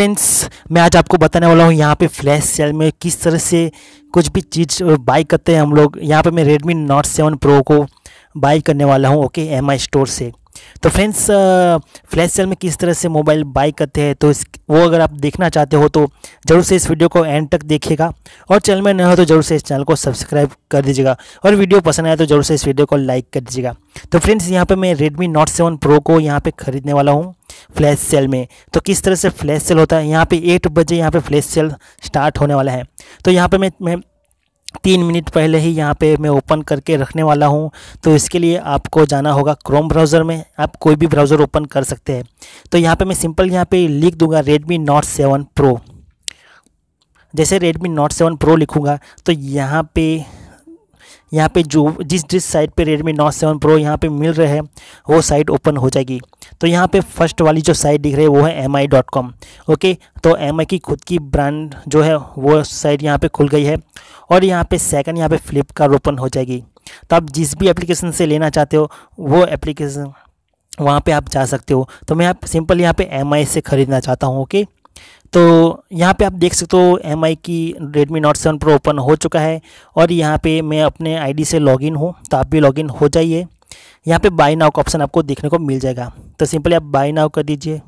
Friends मैं आज आपको बताने वाला हूँ यहाँ पे फ्लैश सेल में किस तरह से कुछ भी चीज़ बाई करते हैं हम लोग। यहाँ पे मैं रेडमी नोट सेवन प्रो को बाई करने वाला हूँ ओके एम आई स्टोर से। तो फ्रेंड्स फ्लैश सेल में किस तरह से मोबाइल बाई करते हैं तो इस, वो अगर आप देखना चाहते हो तो ज़रूर से इस वीडियो को एंड तक देखिएगा। और चैनल में न हो तो ज़रूर से इस चैनल को सब्सक्राइब कर दीजिएगा। और वीडियो पसंद आए तो ज़रूर से इस वीडियो को लाइक कर दीजिएगा। तो फ्रेंड्स यहाँ पे मैं रेडमी नोट सेवन प्रो को यहाँ पे ख़रीदने वाला हूँ फ्लैश सेल में। तो किस तरह से फ्लैश सेल होता है, यहाँ पे एट बजे यहाँ पे फ्लैश सेल स्टार्ट होने वाला है। तो यहाँ पे मैं मैं तीन मिनट पहले ही यहाँ पे मैं ओपन करके रखने वाला हूँ। तो इसके लिए आपको जाना होगा क्रोम ब्राउज़र में। आप कोई भी ब्राउज़र ओपन कर सकते हैं। तो यहाँ पे मैं सिंपल यहाँ पे लिख दूँगा रेडमी नोट सेवन प्रो जैसे रेडमी नोट सेवन प्रो लिखूँगा तो यहाँ पे यहाँ पे जो जिस जिस साइट पे रेडमी नोट सेवन प्रो यहाँ पे मिल रहे हैं, वो साइट ओपन हो जाएगी। तो यहाँ पे फ़र्स्ट वाली जो साइट दिख रही है, वो है M I dot com okay तो एम आई की खुद की ब्रांड जो है, वो साइट यहाँ पे खुल गई है और यहाँ पे सेकंड यहाँ पे फ्लिपकार्ट ओपन हो जाएगी। तो आप जिस भी एप्लीकेशन से लेना चाहते हो, वो एप्लीकेशन वहाँ पे आप जा सकते हो। तो मैं आप सिंपल यहाँ पे एम से ख़रीदना चाहता हूँ ओके तो यहाँ पे आप देख सकते हो एम की Redmi note seven pro open हो चुका है और यहाँ पे मैं अपने आईडी से लॉगिन हूँ तो आप भी लॉगिन हो जाइए। यहाँ पे बाई नाउ का ऑप्शन आपको देखने को मिल जाएगा। तो सिंपली आप बाई नाउ कर दीजिए।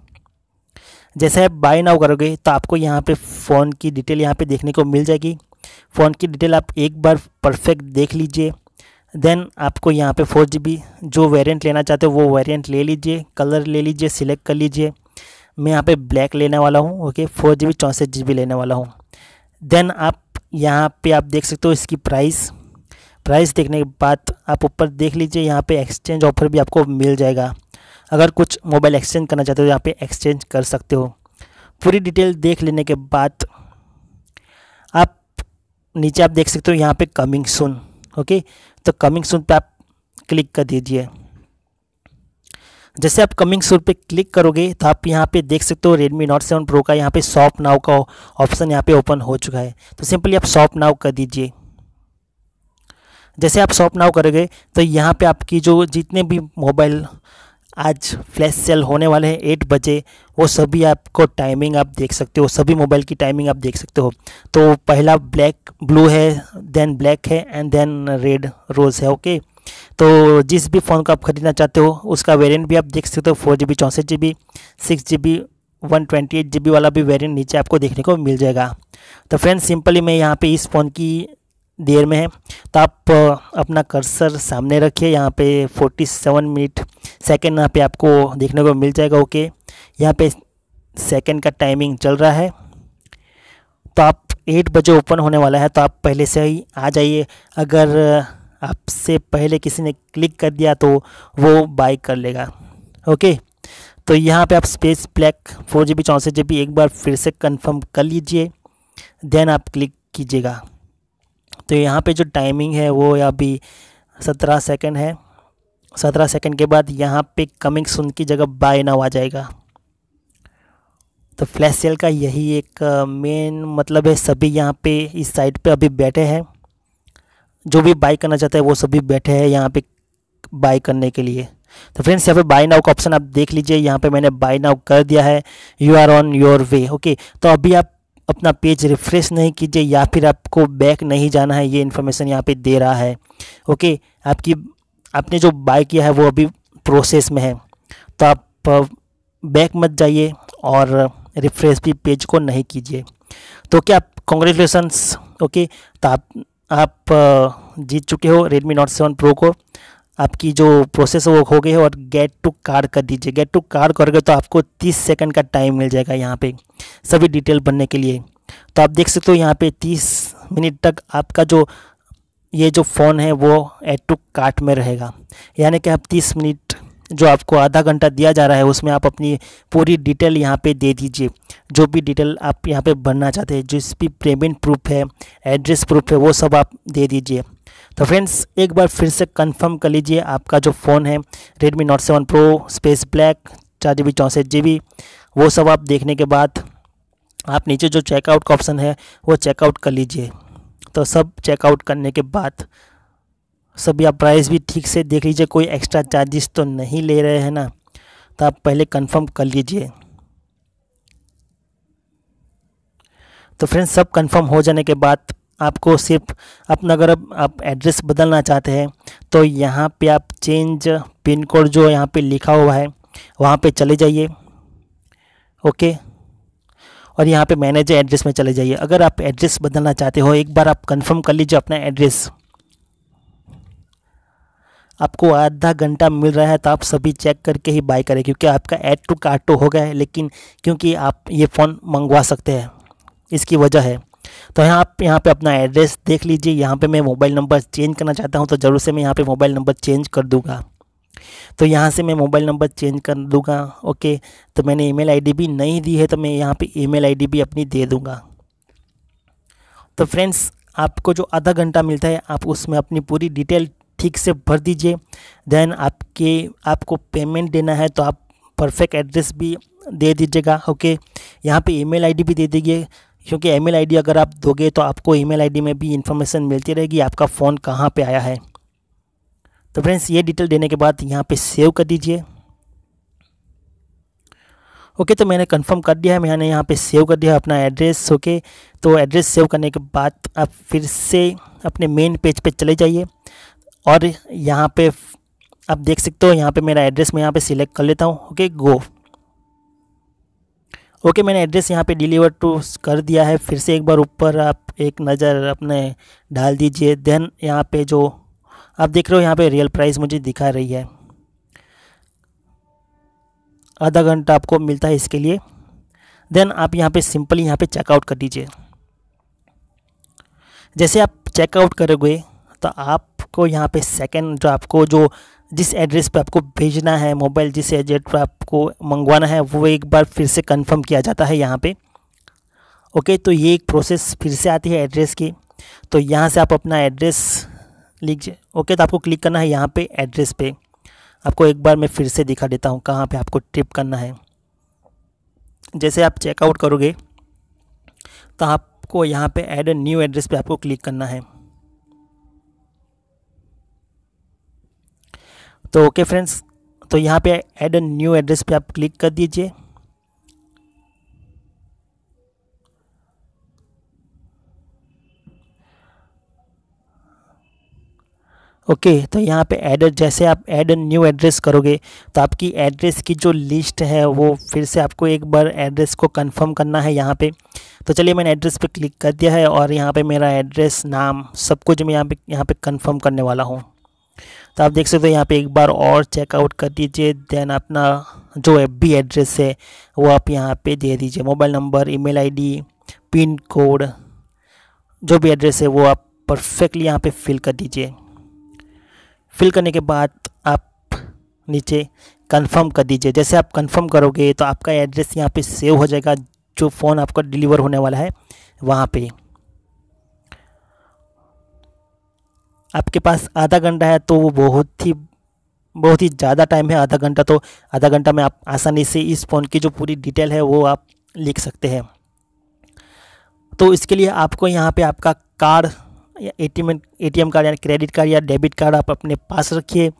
जैसे आप बाई नाउ करोगे तो आपको यहाँ पे फ़ोन की डिटेल यहाँ पे देखने को मिल जाएगी। फ़ोन की डिटेल आप एक बार परफेक्ट देख लीजिए। देन आपको यहाँ पे फोर जी जो वेरिएंट लेना चाहते हो, वो वेरिएंट ले लीजिए। कलर ले लीजिए सिलेक्ट कर लीजिए। मैं यहाँ पे ब्लैक लेने वाला हूँ ओके फोर जी बी चौंसठ जी बी लेने वाला हूँ। देन आप यहाँ पे आप देख सकते हो इसकी प्राइस प्राइस देखने के बाद आप ऊपर देख लीजिए, यहाँ पे एक्सचेंज ऑफ़र भी आपको मिल जाएगा। अगर कुछ मोबाइल एक्सचेंज करना चाहते हो, यहाँ पे एक्सचेंज कर सकते हो। पूरी डिटेल देख लेने के बाद आप नीचे आप देख सकते हो, यहाँ पे कमिंग सुन ओके तो कमिंग सुन पे आप क्लिक कर दीजिए। जैसे आप कमिंग सून पे क्लिक करोगे तो आप यहाँ पे देख सकते हो रेडमी नोट सेवन प्रो का यहाँ पे शॉप नाव का ऑप्शन यहाँ पे ओपन हो चुका है। तो सिंपली आप शॉप नाव कर दीजिए। जैसे आप शॉप नाउ करोगे तो यहाँ पे आपकी जो जितने भी मोबाइल आज फ्लैश सेल होने वाले हैं एट बजे, वो सभी आपको टाइमिंग आप देख सकते हो, सभी मोबाइल की टाइमिंग आप देख सकते हो। तो पहला ब्लैक ब्लू है देन ब्लैक है एंड देन रेड रोज़ है ओके तो जिस भी फ़ोन को आप ख़रीदना चाहते हो, उसका वेरिएंट भी आप देख सकते हो फोर जी बी चौंसठ G B six G B one twenty eight G B वाला भी वेरिएंट नीचे आपको देखने को मिल जाएगा। तो फ्रेंड्स सिंपली मैं यहाँ पे इस फ़ोन की देर में है। तो आप अपना कर्सर सामने रखिए। यहाँ पे 47 मिनट सेकंड यहाँ पे आपको देखने को मिल जाएगा ओके यहाँ पे सेकंड का टाइमिंग चल रहा है। तो आप एट बजे ओपन होने वाला है तो आप पहले से ही आ जाइए। अगर आपसे पहले किसी ने क्लिक कर दिया तो वो बाई कर लेगा ओके तो यहाँ पे आप space black four G B चौंसठ जी बी एक बार फिर से कंफर्म कर लीजिए। देन आप क्लिक कीजिएगा। तो यहाँ पे जो टाइमिंग है वो अभी सत्रह सेकंड है। सत्रह सेकंड के बाद यहाँ पे कमिंग सुन की जगह बाय नाउ आ जाएगा। तो फ्लैश सेल का यही एक मेन मतलब है सभी यहाँ पे इस साइड पे अभी बैठे हैं। जो भी बाई करना चाहते हैं वो सभी बैठे हैं यहाँ पे बाई करने के लिए। तो फ्रेंड्स यहाँ पे बाई नाउ का ऑप्शन आप देख लीजिए। यहाँ पे मैंने बाय नाउ कर दिया है। You are on your way okay तो अभी आप अपना पेज रिफ़्रेश नहीं कीजिए या फिर आपको बैक नहीं जाना है, ये इन्फॉर्मेशन यहाँ पे दे रहा है। ओके, आपकी, आपने जो बाय किया है वो अभी प्रोसेस में है। तो आप बैक मत जाइए और रिफ़्रेश भी पेज को नहीं कीजिए। तो क्या आप कॉन्ग्रेचुलेसन्स ओके तो आप आप, जीत चुके हो रेडमी नोट सेवन प्रो को। आपकी जो प्रोसेस वो हो गई है और गेट टू कार्ड कर दीजिए। गेट टू कार्ड करोगे तो आपको 30 सेकंड का टाइम मिल जाएगा यहाँ पे सभी डिटेल बनने के लिए। तो आप देख सकते हो यहाँ पे 30 मिनट तक आपका जो, ये जो फ़ोन है वो एड टू कार्ट में रहेगा। यानी कि आप 30 मिनट जो आपको आधा घंटा दिया जा रहा है, उसमें आप अपनी पूरी डिटेल यहाँ पे दे दीजिए। जो भी डिटेल आप यहाँ पे भरना चाहते हैं, जिस भी पेमेंट प्रूफ है एड्रेस प्रूफ है, वो सब आप दे दीजिए। तो फ्रेंड्स एक बार फिर से कंफर्म कर लीजिए आपका जो फ़ोन है Redmi note seven pro space black चार जी बी चौंसठ जी बी वो सब आप देखने के बाद आप नीचे जो चेकआउट का ऑप्शन है, वो चेकआउट कर लीजिए। तो सब चेकआउट करने के बाद सभी आप प्राइस भी ठीक से देख लीजिए, कोई एक्स्ट्रा चार्जेस तो नहीं ले रहे हैं ना तो आप पहले कंफर्म कर लीजिए। तो फ्रेंड्स सब कंफर्म हो जाने के बाद आपको सिर्फ़ अपना अगर आप एड्रेस बदलना चाहते हैं तो यहाँ पे आप चेंज पिन कोड जो यहाँ पे लिखा हुआ है, वहाँ पे चले जाइए। ओके? और यहाँ पे मैनेज एड्रेस में चले जाइए। अगर आप एड्रेस बदलना चाहते हो, एक बार आप कंफर्म कर लीजिए अपना एड्रेस। आपको आधा घंटा मिल रहा है तो आप सभी चेक करके ही बाय करें, क्योंकि आपका ऐड टू कार्ट हो गया है, लेकिन क्योंकि आप ये फ़ोन मंगवा सकते हैं, इसकी वजह है। तो यहाँ आप यहाँ पे अपना एड्रेस देख लीजिए। यहाँ पे मैं मोबाइल नंबर चेंज करना चाहता हूँ तो ज़रूर से मैं यहाँ पे मोबाइल नंबर चेंज कर दूँगा। तो यहाँ से मैं मोबाइल नंबर चेंज कर दूँगा ओके तो मैंने ईमेल आईडी भी नहीं दी है तो मैं यहाँ पे ईमेल आईडी भी अपनी दे दूँगा। तो फ्रेंड्स आपको जो आधा घंटा मिलता है, आप उसमें अपनी पूरी डिटेल ठीक से भर दीजिए। देन आपके आपको पेमेंट देना है तो आप परफेक्ट एड्रेस भी दे दीजिएगा ओके यहाँ पे ईमेल आईडी भी दे दीजिए। क्योंकि ईमेल आईडी अगर आप दोगे तो आपको ईमेल आईडी में भी इन्फॉर्मेशन मिलती रहेगी, आपका फ़ोन कहाँ पे आया है। तो फ्रेंड्स ये डिटेल देने के बाद यहाँ पे सेव कर दीजिए। ओके तो मैंने कंफर्म कर दिया है, मैंने यहाँ पे सेव कर दिया अपना एड्रेस ओके तो एड्रेस सेव करने के बाद आप फिर से अपने मेन पेज पे चले जाइए। और यहाँ पे आप देख सकते हो, यहाँ पे मेरा एड्रेस मैं यहाँ पे सिलेक्ट कर लेता हूँ ओके गो ओके, मैंने एड्रेस यहाँ पे डिलीवर टू कर दिया है, फिर से एक बार ऊपर आप एक नज़र अपने डाल दीजिए। देन यहाँ पे जो आप देख रहे हो, यहाँ पे रियल प्राइस मुझे दिखा रही है। आधा घंटा आपको मिलता है इसके लिए। देन आप यहाँ पे सिंपली यहाँ पे चेकआउट कर दीजिए। जैसे आप चेकआउट करोगे तो आपको यहाँ पे सेकंड जो आपको जो जिस एड्रेस पे आपको भेजना है मोबाइल जिस एड्रेस पर आपको मंगवाना है, वो एक बार फिर से कंफर्म किया जाता है यहाँ पे। ओके तो ये एक प्रोसेस फिर से आती है एड्रेस की। तो यहाँ से आप अपना एड्रेस लीजिए। ओके तो आपको क्लिक करना है यहाँ पे एड्रेस पे। आपको एक बार मैं फिर से दिखा देता हूँ कहाँ पे आपको ट्रिप करना है। जैसे आप चेकआउट करोगे तो आपको यहाँ पे ऐड न्यू एड्रेस पे आपको क्लिक करना है। तो ओके फ्रेंड्स तो यहाँ पे ऐड न्यू एड्रेस पे आप क्लिक कर दीजिए। ओके okay, तो यहाँ पे एड जैसे आप ऐड न्यू एड्रेस करोगे तो आपकी एड्रेस की जो लिस्ट है वो फिर से आपको एक बार एड्रेस को कंफर्म करना है यहाँ पे। तो चलिए मैंने एड्रेस पे क्लिक कर दिया है और यहाँ पे मेरा एड्रेस नाम सब कुछ मैं यहाँ पे यहाँ पे कंफर्म करने वाला हूँ। तो आप देख सकते हो यहाँ पे एक बार और चेकआउट कर दीजिए देन अपना जो एफ़ बी एड्रेस है, वो आप यहाँ पे दे दीजिए। Mobile number email ID pin code जो भी एड्रेस है वो आप परफेक्टली यहाँ पे फिल कर दीजिए। फिल करने के बाद आप नीचे कंफर्म कर दीजिए। जैसे आप कंफर्म करोगे तो आपका एड्रेस यहाँ पे सेव हो जाएगा, जो फ़ोन आपका डिलीवर होने वाला है, वहाँ पे। आपके पास आधा घंटा है तो वो बहुत ही बहुत ही ज़्यादा टाइम है आधा घंटा। तो आधा घंटा में आप आसानी से इस फ़ोन की जो पूरी डिटेल है, वो आप लिख सकते हैं। तो इसके लिए आपको यहाँ पे आपका कार्ड या ए टी एम कार्ड या क्रेडिट कार्ड या डेबिट कार्ड आप अपने पास रखिए।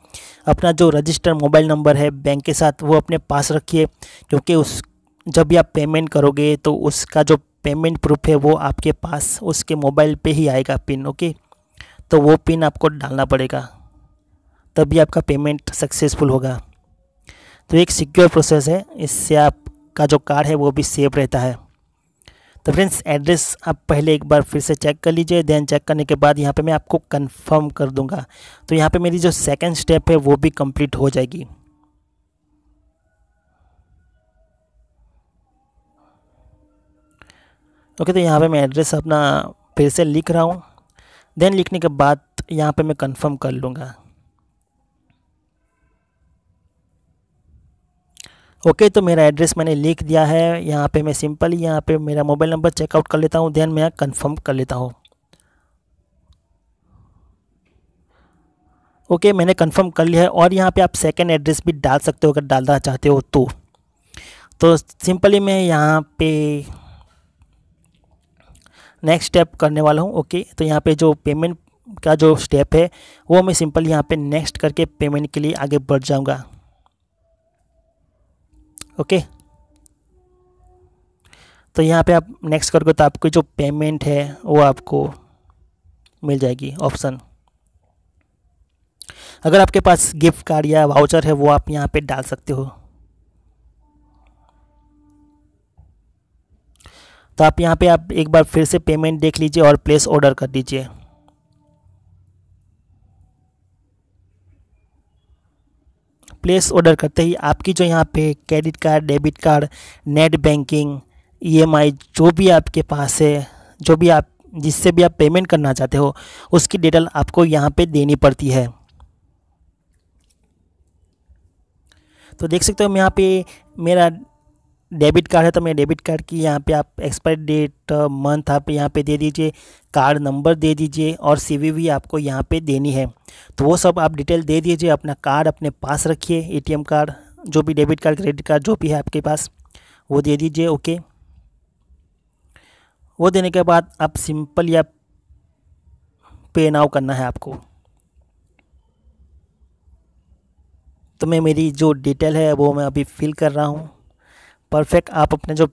अपना जो रजिस्टर मोबाइल नंबर है बैंक के साथ, वो अपने पास रखिए, क्योंकि उस, जब भी आप पेमेंट करोगे तो उसका जो पेमेंट प्रूफ है, वो आपके पास, उसके मोबाइल पे ही आएगा पिन ओके तो वो पिन आपको डालना पड़ेगा। तभी आपका पेमेंट सक्सेसफुल होगा। तो एक सिक्योर प्रोसेस है। इससे आपका जो कार्ड है वो भी सेफ़ रहता है। तो फ्रेंड्स एड्रेस आप पहले एक बार फिर से चेक कर लीजिए। देन चेक करने के बाद यहाँ पे मैं आपको कंफर्म कर दूँगा। तो यहाँ पे मेरी जो सेकंड स्टेप है वो भी कंप्लीट हो जाएगी। ओके तो यहाँ पे मैं एड्रेस अपना फिर से लिख रहा हूँ। देन लिखने के बाद यहाँ पे मैं कंफर्म कर लूँगा। ओके तो मेरा एड्रेस मैंने लिख दिया है। यहाँ पे मैं सिंपली यहाँ पे मेरा मोबाइल नंबर चेकआउट कर लेता हूँ। देन मैं कंफर्म कर लेता हूँ। ओके okay, मैंने कंफर्म कर लिया है। और यहाँ पे आप सेकंड एड्रेस भी डाल सकते हो अगर डालना चाहते हो तो। तो सिंपली मैं यहाँ पे नेक्स्ट स्टेप करने वाला हूँ ओके तो यहाँ पे जो पेमेंट का जो स्टेप है, वो मैं सिंपल यहाँ पे नेक्स्ट करके पेमेंट के लिए आगे बढ़ जाऊँगा। ओके तो यहाँ पे आप नेक्स्ट करोगे तो आपको जो पेमेंट है, वो आपको मिल जाएगी ऑप्शन अगर आपके पास गिफ्ट कार्ड या वाउचर है, वो आप यहाँ पे डाल सकते हो। तो आप यहाँ पे आप एक बार फिर से पेमेंट देख लीजिए और प्लेस ऑर्डर कर दीजिए। प्लेस ऑर्डर करते ही आपकी जो यहाँ पे credit card debit card net banking EMI जो भी आपके पास है, जो भी आप, जिससे भी आप पेमेंट करना चाहते हो, उसकी डिटेल आपको यहाँ पे देनी पड़ती है। तो देख सकते हो यहाँ पे मेरा डेबिट कार्ड है तो मैं डेबिट कार्ड की यहाँ पे आप एक्सपायर डेट मंथ आप यहाँ पे दे दीजिए, कार्ड नंबर दे दीजिए और सीवीवी आपको यहाँ पे देनी है। तो वो सब आप डिटेल दे दीजिए, अपना कार्ड अपने पास रखिए एटीएम कार्ड, जो भी डेबिट कार्ड, क्रेडिट कार्ड, जो भी है आपके पास, वो दे दीजिए, ओके। वो देने के बाद आप सिंपल या पे नाउ करना है आपको। तो मैं मेरी जो डिटेल है वो मैं अभी फिल कर रहा हूँ। परफेक्ट आप अपने जो,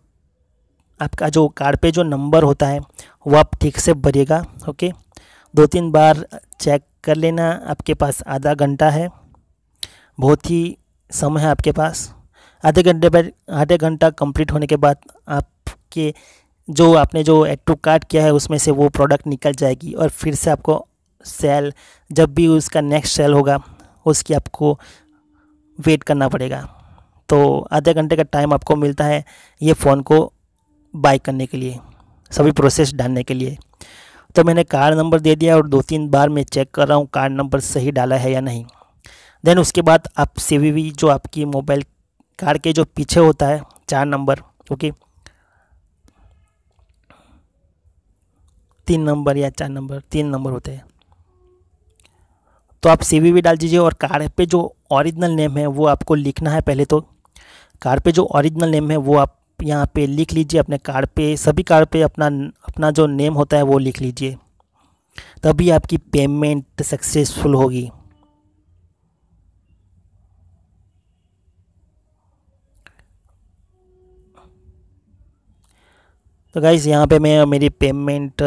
आपका जो कार्ड पे जो नंबर होता है, वो आप ठीक से भरिएगा ओके दो तीन बार चेक कर लेना, आपके पास आधा घंटा है, बहुत ही समय है आपके पास। आधे घंटे पर, आधे घंटा कंप्लीट होने के बाद आपके जो आपने जो एड टू कार्ड किया है, उसमें से वो प्रोडक्ट निकल जाएगी और फिर से आपको सेल जब भी उसका नेक्स्ट सेल होगा, उसकी आपको वेट करना पड़ेगा। तो आधे घंटे का टाइम आपको मिलता है ये फ़ोन को बाई करने के लिए, सभी प्रोसेस डालने के लिए। तो मैंने कार्ड नंबर दे दिया और दो तीन बार मैं चेक कर रहा हूँ कार्ड नंबर सही डाला है या नहीं। देन उसके बाद आप सीवीवी जो आपकी मोबाइल कार्ड के जो पीछे होता है, चार नंबर ओके तीन नंबर या चार नंबर तीन नंबर होते हैं। तो आप सीवीवी डाल दीजिए और कार्ड पे जो ओरिजिनल नेम है वो आपको लिखना है पहले तो। कार्ड पे जो ओरिजिनल नेम है, वो आप यहाँ पे लिख लीजिए अपने कार्ड पे, सभी कार्ड पे अपना अपना जो नेम होता है वो लिख लीजिए। तभी आपकी पेमेंट सक्सेसफुल होगी। तो गाइज़ यहाँ पे मैं मेरी पेमेंट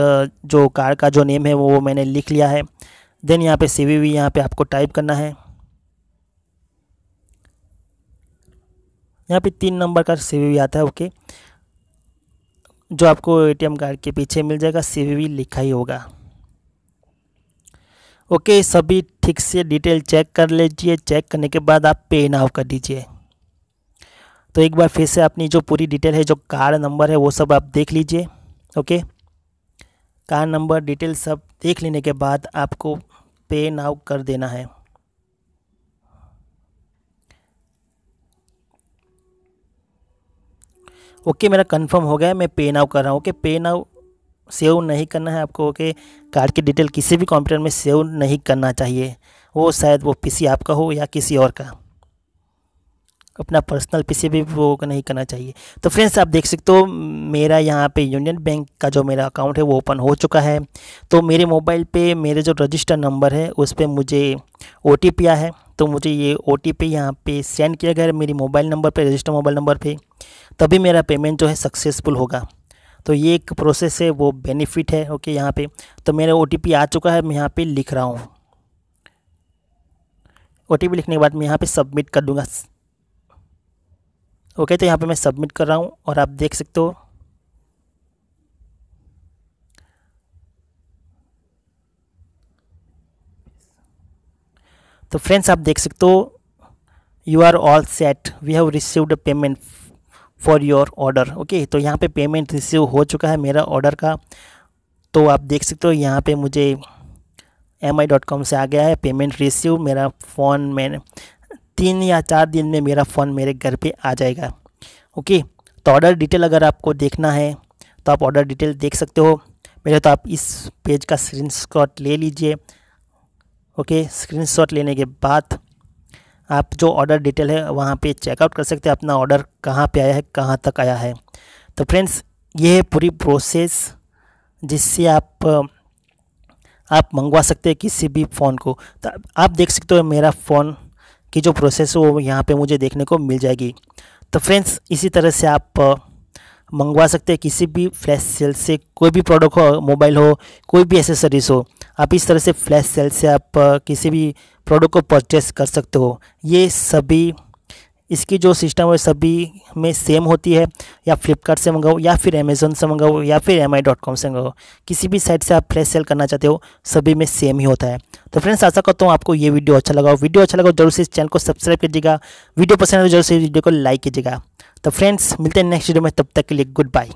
जो कार का जो नेम है, वो मैंने लिख लिया है। देन यहाँ पे सी वी यहाँ पर आपको टाइप करना है। यहाँ पे तीन नंबर का सी आता है ओके जो आपको एटीएम कार्ड के पीछे मिल जाएगा सी लिखा ही होगा। ओके सभी ठीक से डिटेल चेक कर लीजिए। चेक करने के बाद आप पे नाउ कर दीजिए। तो एक बार फिर से अपनी जो पूरी डिटेल है, जो कार्ड नंबर है, वो सब आप देख लीजिए ओके कार नंबर, डिटेल सब देख लेने के बाद आपको पे नाउ कर देना है। ओके, मेरा कंफर्म हो गया मैं पे नाउ कर रहा हूँ ओके पे नाउ सेव नहीं करना है आपको ओके कार्ड की डिटेल किसी भी कंप्यूटर में सेव नहीं करना चाहिए। वो शायद वो पीसी आपका हो या किसी और का। अपना पर्सनल पीसी भी वो नहीं करना चाहिए। तो फ्रेंड्स आप देख सकते हो, मेरा यहाँ पे यूनियन बैंक का जो मेरा अकाउंट है, वो ओपन हो चुका है। तो मेरे मोबाइल पे मेरे जो रजिस्टर नंबर है, उस पर मुझे ओ आया है। तो मुझे ये ओ टी पी यहाँ पर सेंड किया गया है मेरी मोबाइल नंबर पर रजिस्टर मोबाइल नंबर पर तभी मेरा पेमेंट जो है सक्सेसफुल होगा। तो ये एक प्रोसेस है, वो बेनिफिट है ओके यहाँ पे। तो मेरा ओटीपी आ चुका है, मैं यहाँ पे लिख रहा हूँ। OTP लिखने के बाद मैं यहाँ पे सबमिट कर दूँगा। ओके तो यहाँ पे मैं सबमिट कर रहा हूँ, और आप देख सकते हो। तो फ्रेंड्स आप देख सकते हो you are all set we have received payment for your order okay तो यहाँ पे पेमेंट रिसीव हो चुका है मेरा ऑर्डर का। तो आप देख सकते हो यहाँ पे मुझे एम आई डॉट कॉम से आ गया है पेमेंट रिसीव मेरा फ़ोन मैंने तीन या चार दिन में मेरा फ़ोन मेरे घर पे आ जाएगा ओके तो ऑर्डर डिटेल अगर आपको देखना है तो आप ऑर्डर डिटेल देख सकते हो। पहले तो आप इस पेज का स्क्रीनशॉट ले लीजिए ओके स्क्रीनशॉट लेने के बाद आप जो ऑर्डर डिटेल है, वहाँ पे चेकआउट कर सकते हैं, अपना ऑर्डर कहाँ पे आया है, कहाँ तक आया है। तो फ्रेंड्स ये है पूरी प्रोसेस जिससे आप आप मंगवा सकते हैं किसी भी फ़ोन को। तो आप देख सकते हो मेरा फ़ोन की जो प्रोसेस है, वो यहाँ पे मुझे देखने को मिल जाएगी। तो फ्रेंड्स इसी तरह से आप, मंगवा सकते हैं किसी भी फ्लैश सेल से, कोई भी प्रोडक्ट हो मोबाइल हो, कोई भी एसेसरीज हो। आप इस तरह से फ्लैश सेल से आप किसी भी प्रोडक्ट को परचेस कर सकते हो। ये सभी, इसकी जो सिस्टम है, सभी में सेम होती है। या फ्लिपकार्ट से मंगाओ, या फिर अमेज़ोन से मंगाओ, या फिर एम से मंगाओ। किसी भी साइट से आप फ्लैश सेल करना चाहते हो, सभी में सेम ही होता है। तो फ्रेंड्स आशा करता हूँ आपको ये वीडियो अच्छा लगा वीडियो अच्छा लगा ज़रूर से इस चैनल को सब्सक्राइब कीजिएगा। वीडियो पसंद है तो ज़रूर से वीडियो को लाइक कीजिएगा। तो फ्रेंड्स मिलते हैं नेक्स्ट वीडियो में। तब तक के लिए गुड बाय